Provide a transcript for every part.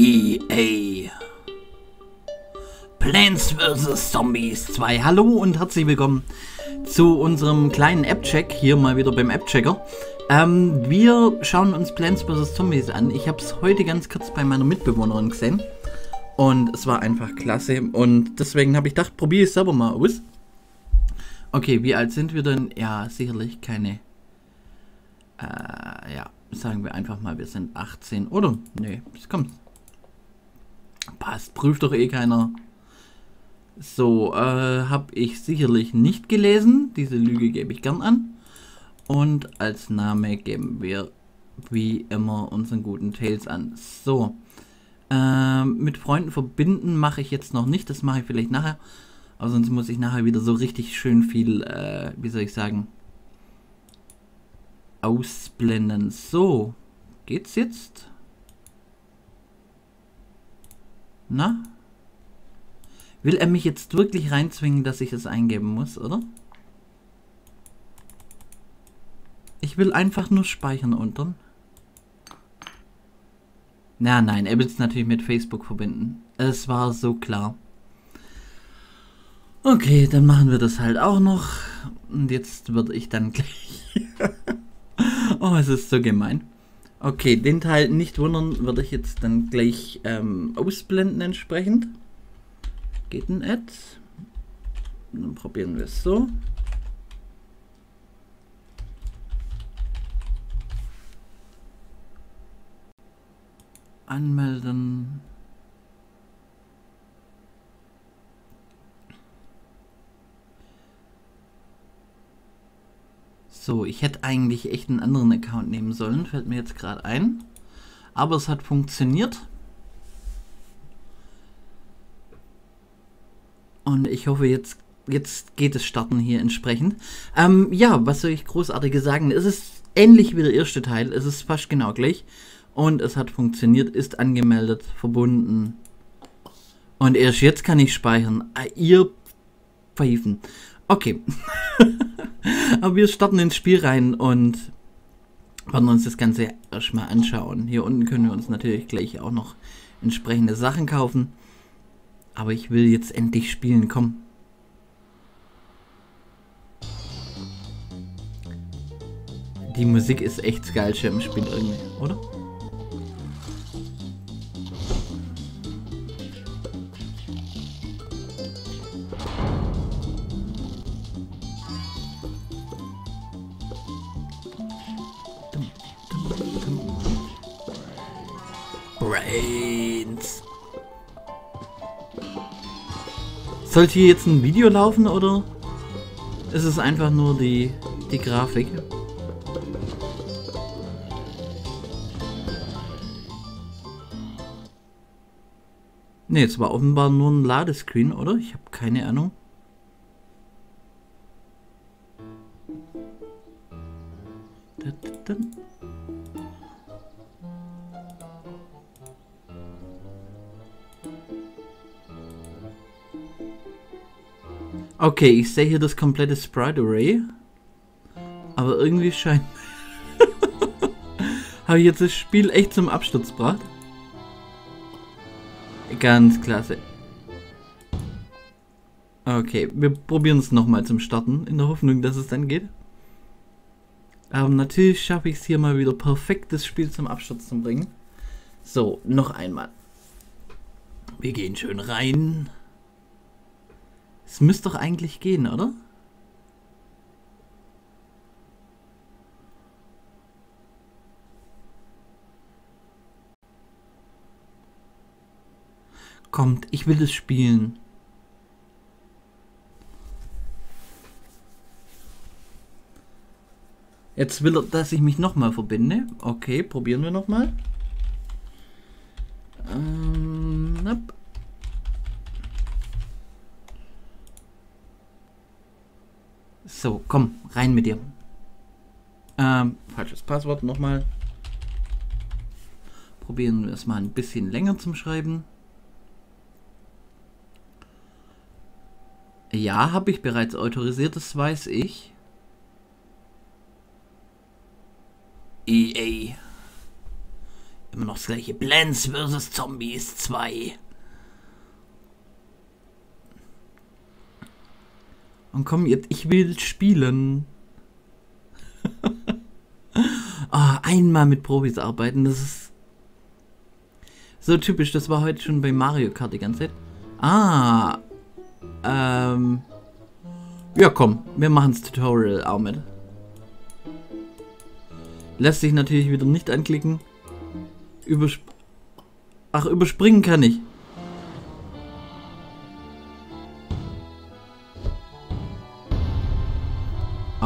EA Plants vs. Zombies 2. Hallo und herzlich willkommen zu unserem kleinen App-Check. Hier mal wieder beim App-Checker. Ähm, wir schauen uns Plants vs. Zombies an. Ich habe es heute ganz kurz bei meiner Mitbewohnerin gesehen. Und es war einfach klasse. Und deswegen habe ich gedacht, probiere es selber mal aus. Okay, wie alt sind wir denn? Ja, sicherlich keine. Äh, ja, sagen wir einfach mal, wir sind 18. Oder? Nee, es kommt. Passt, prüft doch eh keiner. So, äh, habe ich sicherlich nicht gelesen. Diese Lüge gebe ich gern an. Und als Name geben wir wie immer unseren guten Tails an. So, äh, mit Freunden verbinden mache ich jetzt noch nicht. Das mache ich vielleicht nachher. Aber sonst muss ich nachher wieder so richtig schön viel, äh, wie soll ich sagen, ausblenden. So, geht's jetzt? Na? Will er mich jetzt wirklich reinzwingen, dass ich es eingeben muss, oder? Ich will einfach nur speichern unten. Na nein, er will es natürlich mit Facebook verbinden. Es war so klar. Okay, dann machen wir das halt auch noch. Und jetzt würde ich dann gleich... oh, es ist so gemein. Okay, den Teil nicht wundern, würde ich jetzt dann gleich ähm, ausblenden entsprechend. Geht ein Ad. Dann probieren wir es so. Anmelden. So, ich hätte eigentlich echt einen anderen Account nehmen sollen, fällt mir jetzt gerade ein. Aber es hat funktioniert. Und ich hoffe, jetzt, jetzt geht es starten hier entsprechend. Ähm, ja, was soll ich großartiges sagen? Es ist ähnlich wie der erste Teil. Es ist fast genau gleich. Und es hat funktioniert, ist angemeldet, verbunden. Und erst jetzt kann ich speichern. Ah, ihr Pfeifen. Okay. Aber wir starten ins Spiel rein und werden uns das Ganze erstmal anschauen. Hier unten können wir uns natürlich gleich auch noch entsprechende Sachen kaufen. Aber ich will jetzt endlich spielen, komm. Die Musik ist echt das Geilste im Spiel irgendwie, oder? Sollte hier jetzt ein Video laufen oder ist es einfach nur die, die Grafik? Ne, jetzt war offenbar nur ein Ladescreen, oder? Ich habe keine Ahnung. Okay, ich sehe hier das komplette Sprite Array. Aber irgendwie scheint... Habe ich jetzt das Spiel echt zum Absturz gebracht? Ganz klasse. Okay, wir probieren es nochmal zum Starten, in der Hoffnung, dass es dann geht. Aber natürlich schaffe ich es hier mal wieder perfekt, das Spiel zum Absturz zu bringen. So, noch einmal. Wir gehen schön rein. Es müsste doch eigentlich gehen, oder? Kommt, ich will es spielen. Jetzt will er, dass ich mich nochmal verbinde. Okay, probieren wir nochmal. Ähm, So, komm, rein mit dir. Ähm, falsches Passwort nochmal. Probieren wir es mal ein bisschen länger zum Schreiben. Ja, habe ich bereits autorisiert, das weiß ich. EA. Immer noch das gleiche. Plants vs. Zombies 2. Und komm ich will spielen. oh, einmal mit Profis arbeiten, das ist so typisch. Das war heute schon bei Mario Kart die ganze Zeit. Ah, ähm, ja komm, wir machen das Tutorial auch mit. Lässt sich natürlich wieder nicht anklicken. Übersp Ach, überspringen kann ich.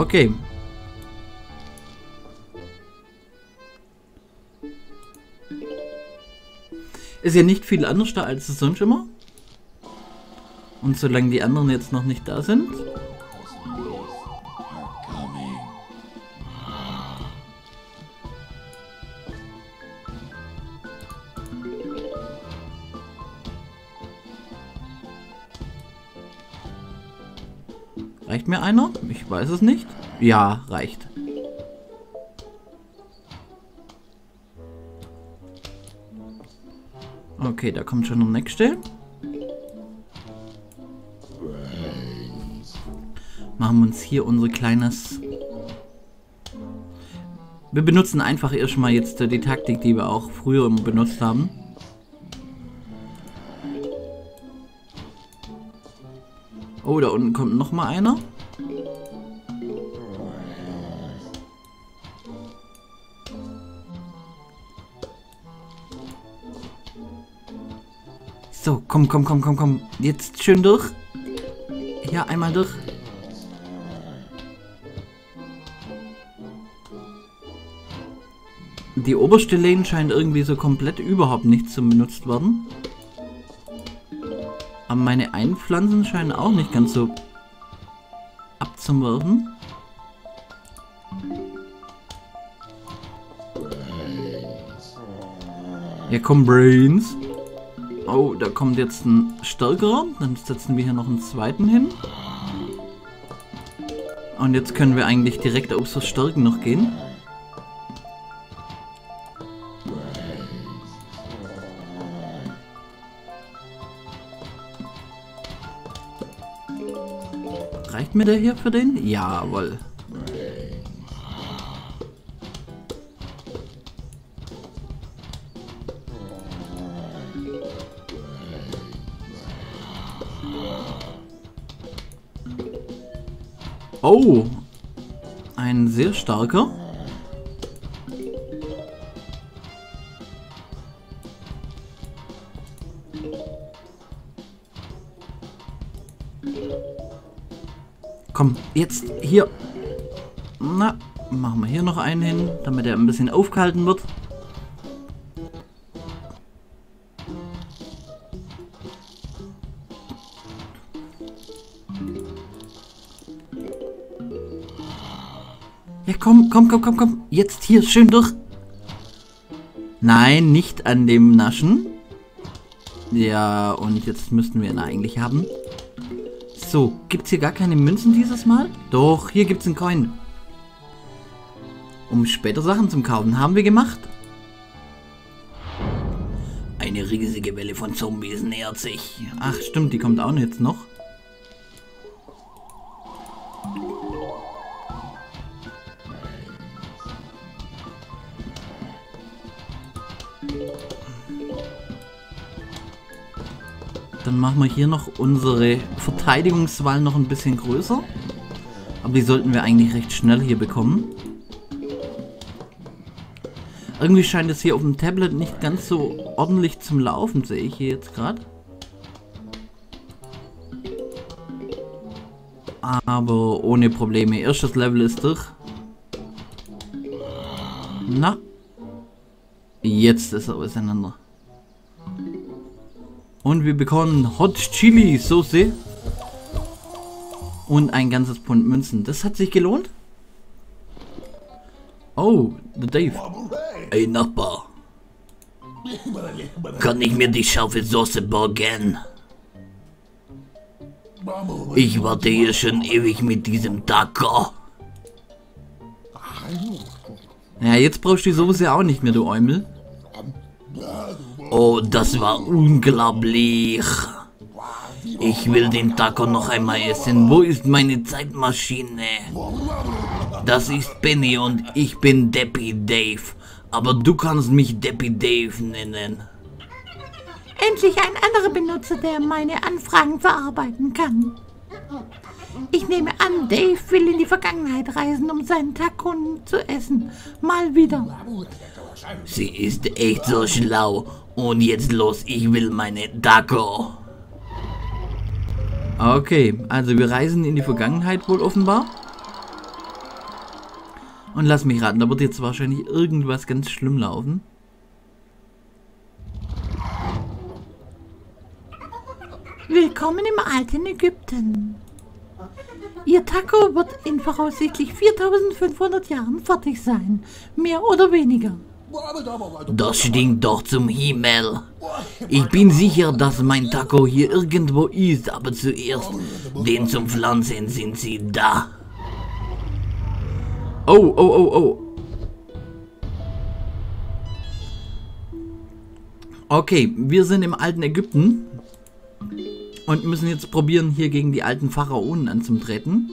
Okay. Ist ja nicht viel anders da als sonst immer. Und solange die anderen jetzt noch nicht da sind. Reicht mir einer? Ich weiß es nicht. Ja, reicht. Okay, da kommt schon der nächste. Machen wir uns hier unser kleines... Wir benutzen einfach erstmal jetzt die Taktik, die wir auch früher immer benutzt haben. Oh, da unten kommt noch mal einer. So, komm, komm, komm, komm, komm. Jetzt schön durch. Ja, einmal durch. Die oberste Lane scheint irgendwie so komplett überhaupt nicht zum benutzt werden. Aber meine Einpflanzen scheinen auch nicht ganz so abzuwerfen. Ja, komm, Brains. Oh, da kommt jetzt ein stärkerer. Dann setzen wir hier noch einen zweiten hin. Und jetzt können wir eigentlich direkt aufs Verstärken noch gehen. Reicht mir der hier für den? Jawohl. Oh, ein sehr starker. Jetzt hier. Na, machen wir hier noch einen hin, damit er ein bisschen aufgehalten wird. Ja, komm, komm, komm, komm, komm. Jetzt hier schön durch. Nein, nicht an dem Naschen. Ja, und jetzt müssten wir ihn eigentlich haben. So, gibt es hier gar keine Münzen dieses Mal? Doch, hier gibt es einen Coin. Um später Sachen zum Kaufen haben wir gemacht. Eine riesige Welle von Zombies nähert sich. Ach stimmt, die kommt auch jetzt noch. Machen wir hier noch unsere Verteidigungswahl noch ein bisschen größer. Aber die sollten wir eigentlich recht schnell hier bekommen. Irgendwie scheint es hier auf dem Tablet nicht ganz so ordentlich zum Laufen, sehe ich hier jetzt gerade. Aber ohne Probleme. Erstes Level ist durch. Na? Jetzt ist er auseinander. Und wir bekommen Hot Chili Soße. Und ein ganzes Pfund Münzen. Das hat sich gelohnt. Oh, der Dave. Ey Nachbar. Kann ich mir die scharfe Soße borgen? Ich warte hier schon ewig mit diesem Taco. Ja, jetzt brauchst du die Soße auch nicht mehr, du Eumel. Oh, das war unglaublich. Ich will den Taco noch einmal essen. Wo ist meine Zeitmaschine? Das ist Penny und ich bin Deppy Dave. Aber du kannst mich Deppy Dave nennen. Endlich ein anderer Benutzer, der meine Anfragen verarbeiten kann. Ich nehme an, Dave will in die Vergangenheit reisen, um seinen Taco zu essen. Mal wieder. Sie ist echt so schlau. Und jetzt los, ich will meine Taco. Okay, also wir reisen in die Vergangenheit wohl offenbar. Und lass mich raten, da wird jetzt wahrscheinlich irgendwas ganz schlimm laufen. Willkommen im alten Ägypten. Ihr Taco wird in voraussichtlich 4500 Jahren fertig sein. Mehr oder weniger. Das stinkt doch zum Himmel. Ich bin sicher, dass mein Taco hier irgendwo ist, aber zuerst den zum Pflanzen sind sie da. Oh, oh, oh, oh. Okay, wir sind im alten Ägypten und müssen jetzt probieren, hier gegen die alten Pharaonen anzutreten.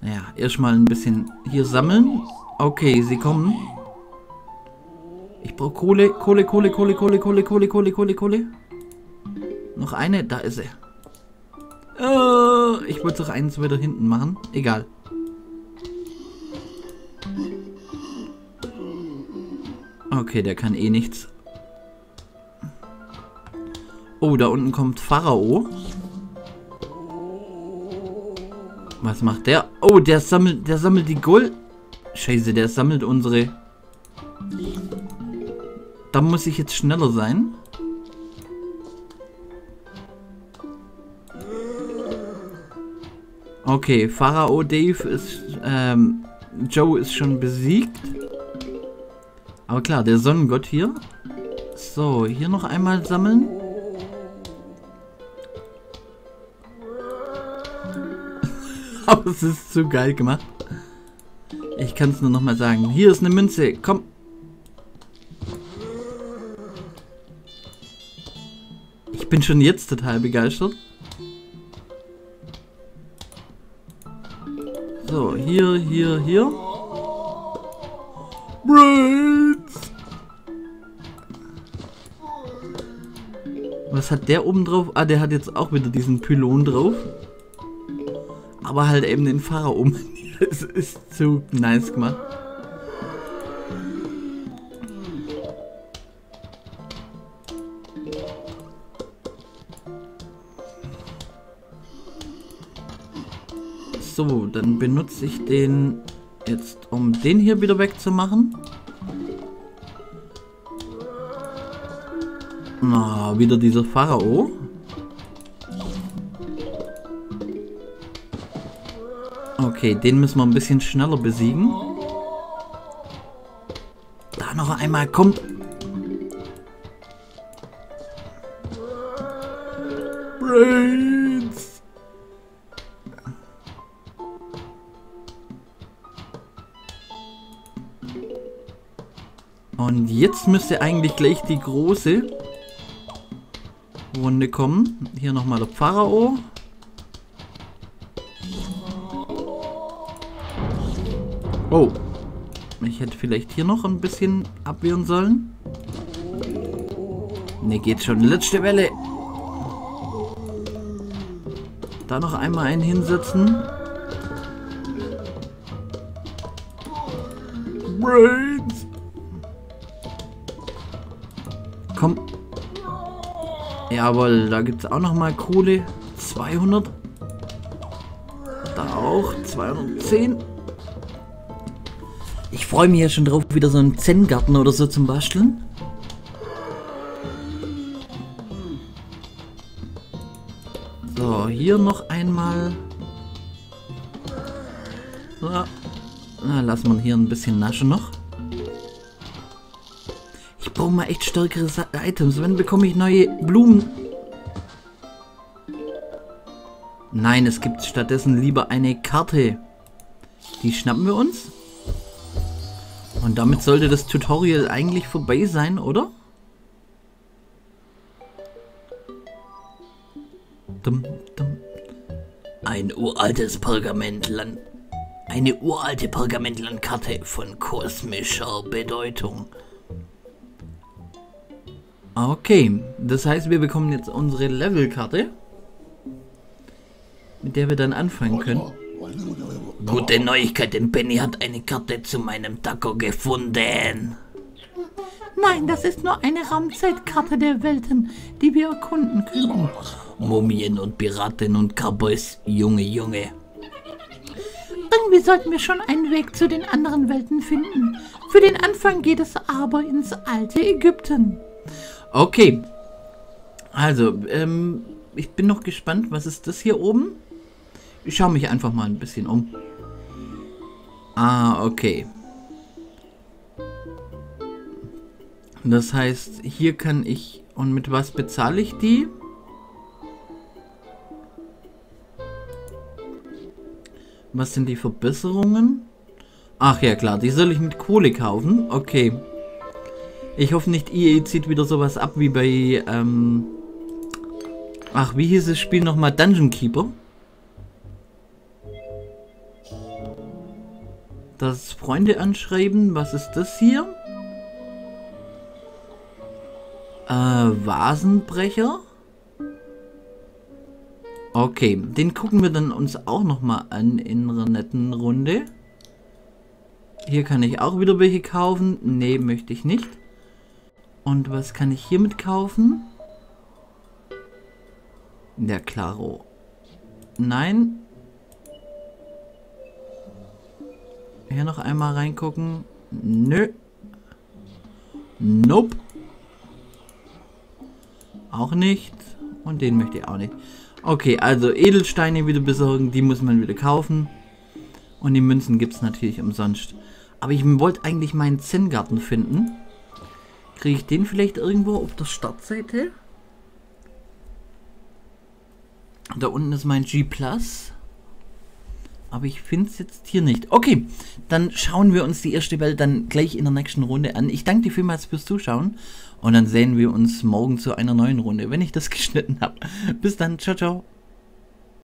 Naja, erstmal ein bisschen hier sammeln. Okay, sie kommen. Ich brauche Kohle, Kohle, Kohle, Kohle, Kohle, Kohle, Kohle, Kohle, Kohle, Kohle. Noch eine, da ist sie. Uh, ich wollte doch eins weiter hinten machen. Egal. Okay, der kann eh nichts. Oh, da unten kommt Pharao. Was macht der? Oh, der sammelt, der sammelt die Gold. Scheiße, der sammelt unsere... Da muss ich jetzt schneller sein. Okay, Pharao Dave ist... Ähm, Joe ist schon besiegt. Aber klar, der Sonnengott hier. So, hier noch einmal sammeln. Es ist zu geil gemacht. Ich kann es nur noch mal sagen. Hier ist eine Münze. Komm. Ich bin schon jetzt total begeistert. So, hier, hier, hier. Brains! Was hat der oben drauf? Ah, der hat jetzt auch wieder diesen Pylon drauf. Aber halt eben den Fahrer um. Es ist zu nice gemacht. So, dann benutze ich den jetzt, um den hier wieder wegzumachen. Na, wieder dieser Pharao. Okay, den müssen wir ein bisschen schneller besiegen. Da noch einmal, kommt. Brains. Und jetzt müsste eigentlich gleich die große Runde kommen. Hier nochmal der Pharao. Oh. Ich hätte vielleicht hier noch ein bisschen abwehren sollen. Ne, geht schon. Letzte Welle. Da noch einmal einen hinsetzen. Brains. Komm. Jawohl, da gibt es auch noch mal Kohle. 200. Da auch. 210. Freue mich ja schon drauf, wieder so einen Zen-Garten oder so zum Basteln. So, hier noch einmal. So. Na, lassen wir hier ein bisschen naschen noch. Ich brauche mal echt stärkere Items. Wenn bekomme ich neue Blumen? Nein, es gibt stattdessen lieber eine Karte. Die schnappen wir uns. Und damit sollte das Tutorial eigentlich vorbei sein, oder? Dum, dum. Ein uraltes Pergamentland. Eine uralte Pergamentlandkarte von kosmischer Bedeutung. Okay, das heißt, wir bekommen jetzt unsere Levelkarte, mit der wir dann anfangen können. Gute Neuigkeit, denn Benny hat eine Karte zu meinem Taco gefunden. Nein, das ist nur eine Raumzeitkarte der Welten, die wir erkunden können. Mumien und Piraten und Cowboys, Junge, Junge. Irgendwie sollten wir schon einen Weg zu den anderen Welten finden. Für den Anfang geht es aber ins alte Ägypten. Okay. Also, ähm, ich bin noch gespannt, was ist das hier oben? Ich schaue mich einfach mal ein bisschen um. Ah, okay. Das heißt, hier kann ich... Und mit was bezahle ich die? Was sind die Verbesserungen? Ach ja, klar, die soll ich mit Kohle kaufen. Okay. Ich hoffe nicht, EA zieht wieder sowas ab wie bei, ähm... Ach, wie hieß das Spiel nochmal? Dungeon Keeper? Das Freunde anschreiben. Was ist das hier? Äh, Vasenbrecher? Okay, den gucken wir dann uns auch nochmal an in einer netten Runde. Hier kann ich auch wieder welche kaufen. Nee, möchte ich nicht. Und was kann ich hiermit kaufen? Der Claro. Nein. Hier noch einmal reingucken. Nö. Nope. Auch nicht. Und den möchte ich auch nicht. Okay, also Edelsteine wieder besorgen, die muss man wieder kaufen. Und die Münzen gibt es natürlich umsonst. Aber ich wollte eigentlich meinen Zen-Garten finden. Kriege ich den vielleicht irgendwo auf der Startseite? Da unten ist mein G+. Aber ich finde es jetzt hier nicht. Okay, dann schauen wir uns die erste Welt dann gleich in der nächsten Runde an. Ich danke dir vielmals fürs Zuschauen. Und dann sehen wir uns morgen zu einer neuen Runde, wenn ich das geschnitten habe. Bis dann, ciao, ciao.